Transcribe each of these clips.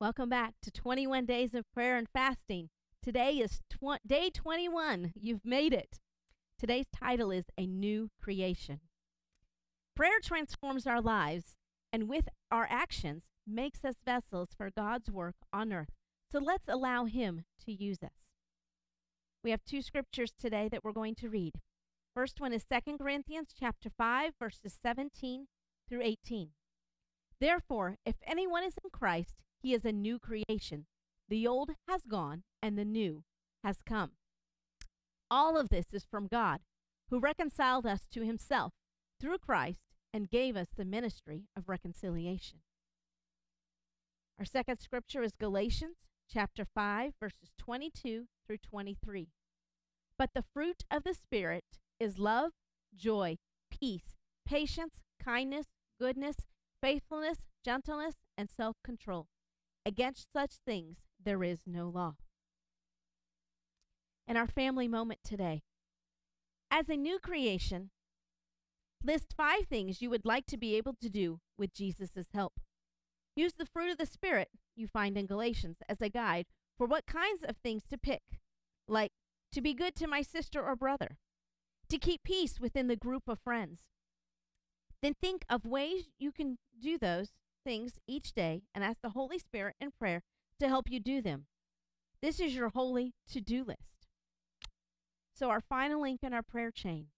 Welcome back to 21 Days of Prayer and Fasting. Today is tw- day 21. You've made it. Today's title is A New Creation. Prayer transforms our lives and with our actions makes us vessels for God's work on earth. So let's allow Him to use us. We have two scriptures today that we're going to read. First one is 2 Corinthians chapter 5 verses 17 through 18. Therefore, if anyone is in Christ, he is a new creation. The old has gone and the new has come. All of this is from God, who reconciled us to himself through Christ and gave us the ministry of reconciliation. Our second scripture is Galatians chapter 5 verses 22 through 23. But the fruit of the spirit is love, joy, peace, patience, kindness, goodness, faithfulness, gentleness, and self-control. Against such things there is no law. In our family moment today, as a new creation, list five things you would like to be able to do with Jesus' help. Use the fruit of the Spirit you find in Galatians as a guide for what kinds of things to pick, like to be good to my sister or brother, to keep peace within the group of friends. Then think of ways you can do those things each day and ask the Holy Spirit in prayer to help you do them. This is your holy to do list. So, our final link in our prayer chain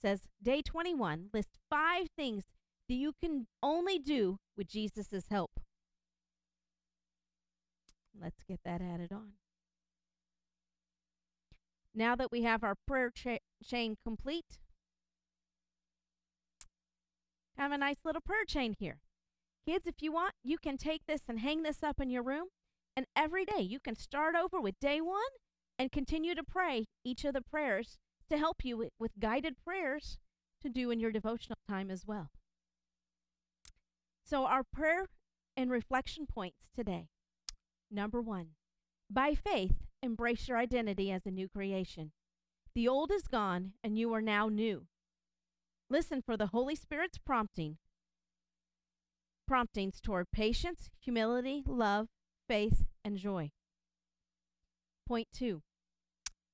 says Day 21 list five things that you can only do with Jesus' help. Let's get that added on. Now that we have our prayer cha- chain complete, have a nice little prayer chain here. Kids, if you want, you can take this and hang this up in your room. And every day you can start over with day one and continue to pray each of the prayers to help you with, guided prayers to do in your devotional time as well. So, our prayer and reflection points today. Number one, by faith, embrace your identity as a new creation. The old is gone, and you are now new. Listen for the Holy Spirit's prompting promptings toward patience, humility, love, faith, and joy. Point 2.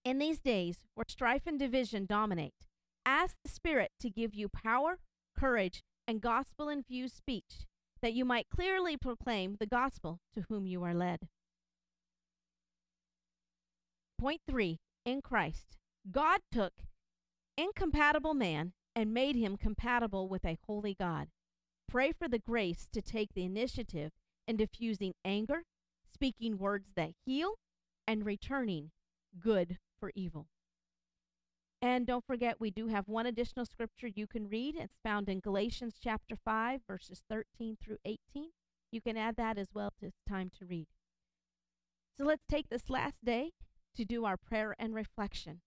In these days where strife and division dominate, ask the Spirit to give you power, courage, and gospel infused speech that you might clearly proclaim the gospel to whom you are led. Point 3. In Christ, God took incompatible man and made him compatible with a holy God. Pray for the grace to take the initiative in diffusing anger, speaking words that heal, and returning good for evil. And don't forget, we do have one additional scripture you can read. It's found in Galatians chapter 5, verses 13 through 18. You can add that as well to time to read. So let's take this last day to do our prayer and reflection.